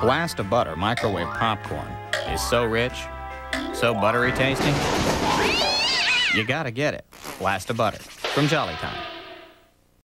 Blast O Butter microwave popcorn is so rich, so buttery tasting. You gotta get it. Blast O Butter from Jolly Time.